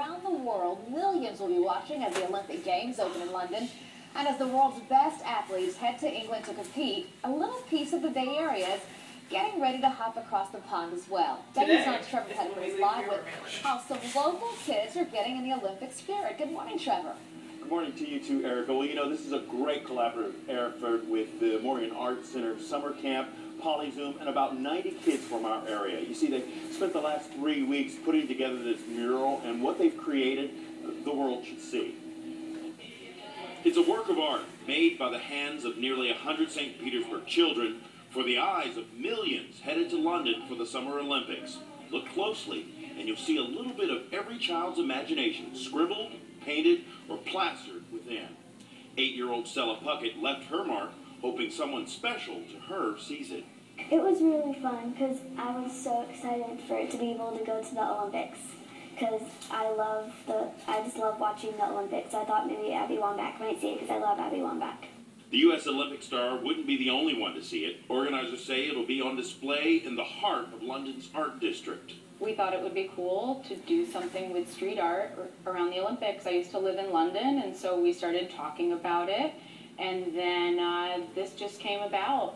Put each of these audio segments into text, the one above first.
around the world, millions will be watching as the Olympic Games open in London. And as the world's best athletes head to England to compete, a little piece of the Bay Area is getting ready to hop across the pond as well. Betty's on Trevor Pettigrew live with how some local kids are getting in the Olympic spirit. Good morning, Trevor. Good morning to you too, Erica. Well, you know, this is a great collaborative effort with the Morean Arts Center Summer Camp, Pollyzoom, and about 90 kids from our area. You see, they spent the last three weeks putting together this mural, and what they've created, the world should see. It's a work of art made by the hands of nearly 100 St. Petersburg children for the eyes of millions headed to London for the Summer Olympics. Look closely, and you'll see a little bit of every child's imagination scribbled, painted, or plastered within. Eight-year-old Stella Puckett left her mark, hoping someone special to her sees it. It was really fun because I was so excited for it to be able to go to the Olympics because I love the I just love watching the Olympics. I thought maybe Abby Wambach might see it because I love Abby Wambach. The U.S. Olympic star wouldn't be the only one to see it. Organizers say it'll be on display in the heart of London's art district. We thought it would be cool to do something with street art around the Olympics. I used to live in London, and so we started talking about it, and then uh, this just came about.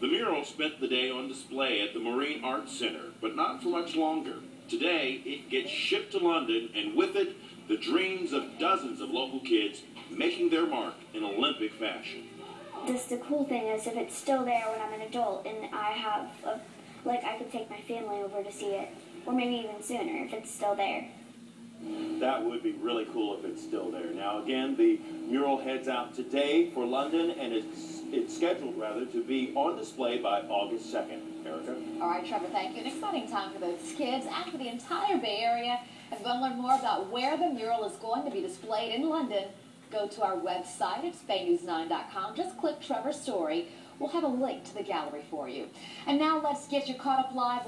The mural spent the day on display at the Morean Arts Center, but not for much longer. Today, it gets shipped to London, and with it, the dreams of dozens of local kids making their mark in Olympic fashion. Just the cool thing is, if it's still there when I'm an adult and I have, a, like, I could take my family over to see it, or maybe even sooner if it's still there. That would be really cool if it's still there. Now, again, the mural heads out today for London, and it's, it's scheduled, rather, to be on display by August 2nd. Erica? All right, Trevor, thank you. An exciting time for those kids and for the entire Bay Area. If you want to learn more about where the mural is going to be displayed in London, go to our website at baynews9.com. Just click Trevor's story. We'll have a link to the gallery for you. And now let's get you caught up live with